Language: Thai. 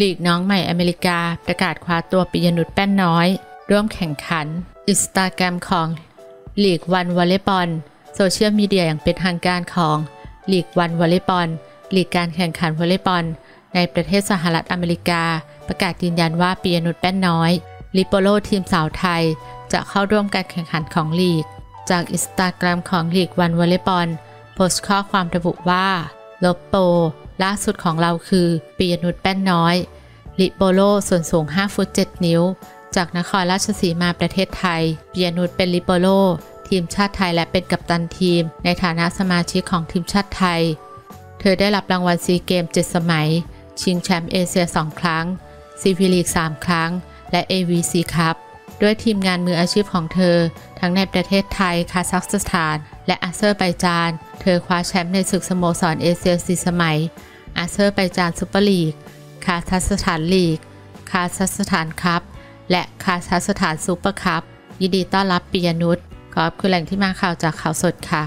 ลีกน้องใหม่อเมริกาประกาศคว้าตัวปิยะนุชแป้นน้อย ร่วมแข่งขัน อินสตาแกรมของ League One Volleyball โซเชียลมีเดียอย่างเป็นทางการของ League One Volleyball ลีกการแข่งขันวอลเลย์บอลในประเทศสหรัฐอเมริกา ประกาศยืนยันว่าปิยะนุชแป้นน้อยลิเบโรทีมสาวไทย จะเข้าร่วมการแข่งขันของลีก จากอินสตาแกรมของ League One Volleyball โพสต์ข้อความระบุว่าลบโป ล่าสุดของเราคือปิยนุชแป้นน้อย ลิโปโลส่วนสูง 5 ฟุต 7 นิ้ว จากนครราชสีมาประเทศไทยปิยนุชเป็นลิโปโล ทีมชาติไทยและเป็นกัปตันทีม ในฐานะสมาชิกของทีมชาติไทย เธอได้รับรางวัลซีเกม 7 สมัย ชิงแชมป์เอเชีย 2 ครั้งซีพีลีก 3 ครั้ง และ AVC ครับ ด้วยทีมงานมืออาชีพของเธอ ทั้งในประเทศไทย คาซัคสถาน และอาเซอร์ไบจาน เธอคว้าแชมป์ในศึกสโมสรเอเชียสีสมัย อาเซอร์ไบจานซูเปอร์ลีก คาซัคสถานลีก คาซัคสถานคัพ และคาซัคสถานซูเปอร์คัพ ยินดีต้อนรับปิยะนุชขอบคุณแหล่งที่มาข่าวจากข่าวสดค่ะ